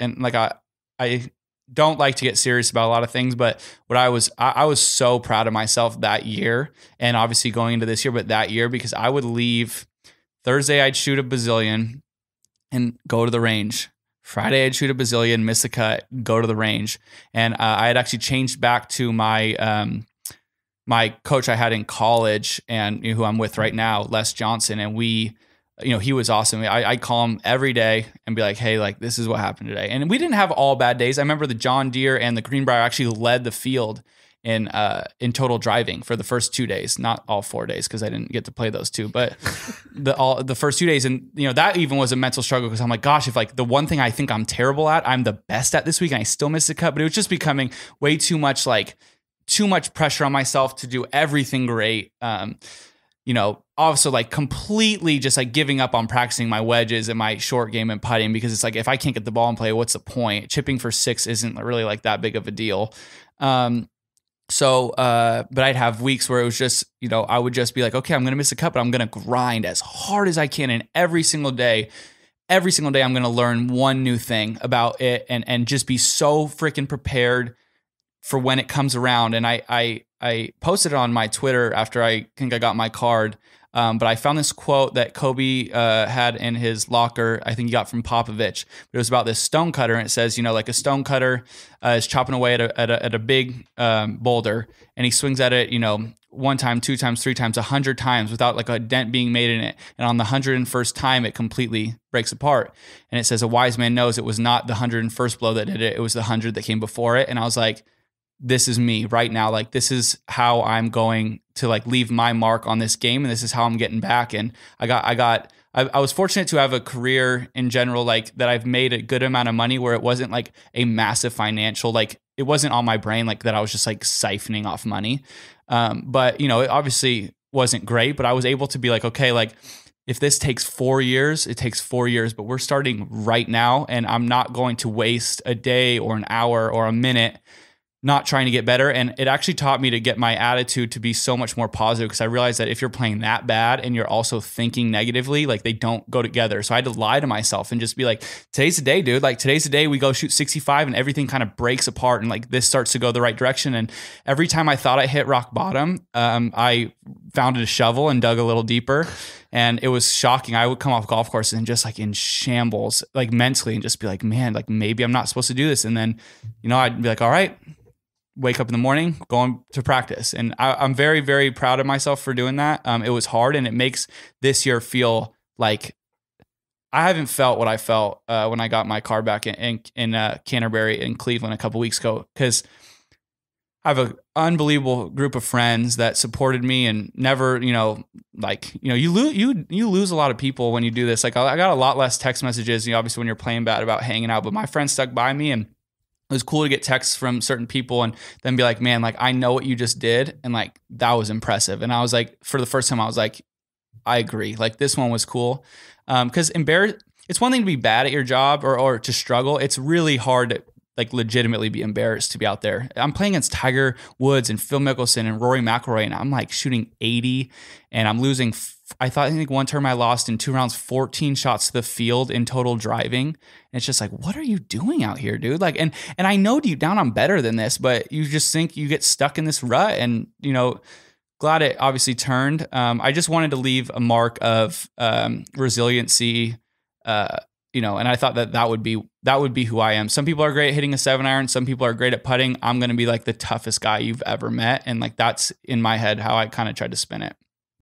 and like I I don't like to get serious about a lot of things, but what I was I, I was so proud of myself that year, and obviously going into this year, but that year because I would leave Thursday, I'd shoot a bazillion and go to the range. Friday, I'd shoot a bazillion, miss a cut, go to the range, and uh, I had actually changed back to my um, my coach I had in college and who I'm with right now, Les Johnson, and we you know, he was awesome. I, I'd call him every day and be like, hey, like, this is what happened today. And we didn't have all bad days. I remember the John Deere and the Greenbrier actually led the field in uh in total driving for the first two days not all four days because i didn't get to play those two but the all the first two days and you know that even was a mental struggle because i'm like gosh if like the one thing i think i'm terrible at i'm the best at this week and i still missed a cut but it was just becoming way too much like too much pressure on myself to do everything great um you know, also like completely just like giving up on practicing my wedges and my short game and putting because it's like if I can't get the ball and play, what's the point? Chipping for six isn't really like that big of a deal. Um, so, uh, but I'd have weeks where it was just, you know, I would just be like, okay, I'm gonna miss a cut, but I'm gonna grind as hard as I can, and every single day, every single day, I'm gonna learn one new thing about it, and and just be so freaking prepared for when it comes around. And I I I posted it on my Twitter after I think I got my card. Um, but I found this quote that Kobe uh, had in his locker. I think he got from Popovich. But it was about this stone cutter, and it says, you know, like a stone cutter uh, is chopping away at a, at a, at a big um, boulder, and he swings at it, you know, one time, two times, three times, a hundred times without like a dent being made in it. And on the hundred and first time, it completely breaks apart. And it says, a wise man knows it was not the hundred and first blow that did it; it was the hundred that came before it. And I was like this is me right now. Like this is how I'm going to like leave my mark on this game, and this is how I'm getting back. And I got, I got, I, I, was fortunate to have a career in general, like that. I've made a good amount of money where it wasn't like a massive financial, like it wasn't on my brain, like that. I was just like siphoning off money. Um, but you know, it obviously wasn't great. But I was able to be like, okay, like if this takes four years, it takes four years, but we're starting right now, and I'm not going to waste a day or an hour or a minute not trying to get better. And it actually taught me to get my attitude to be so much more positive because I realized that if you're playing that bad and you're also thinking negatively, like they don't go together. So I had to lie to myself and just be like, today's the day, dude. Like today's the day we go shoot 65 and everything kind of breaks apart and like this starts to go the right direction. And every time I thought I hit rock bottom, um, I found a shovel and dug a little deeper. And it was shocking. I would come off golf courses and just like in shambles, like mentally, and just be like, man, like maybe I'm not supposed to do this. And then, you know, I'd be like, all right, wake up in the morning, going to practice. And I, am very, very proud of myself for doing that. Um, it was hard and it makes this year feel like I haven't felt what I felt uh, when I got my car back in, in, in uh, Canterbury in Cleveland a couple weeks ago. Cause I have an unbelievable group of friends that supported me and never, you know, like, you know, you lose, you, you lose a lot of people when you do this. Like I got a lot less text messages, you know, obviously when you're playing bad about hanging out, but my friends stuck by me and, it was cool to get texts from certain people and then be like, man, like I know what you just did. And like that was impressive. And I was like, for the first time, I was like, I agree. Like this one was cool. Um, cause embarrass it's one thing to be bad at your job or or to struggle. It's really hard to like legitimately be embarrassed to be out there. I'm playing against Tiger Woods and Phil Mickelson and Rory McIlroy, and I'm like shooting 80, and I'm losing. I thought I think one term I lost in two rounds, 14 shots to the field in total driving. And it's just like, what are you doing out here, dude? Like, and and I know deep down I'm better than this, but you just think you get stuck in this rut, and you know glad it obviously turned. Um, I just wanted to leave a mark of um, resiliency, uh, you know, and I thought that that would be that would be who I am. Some people are great at hitting a seven iron. Some people are great at putting. I'm going to be like the toughest guy you've ever met, and like that's in my head how I kind of tried to spin it.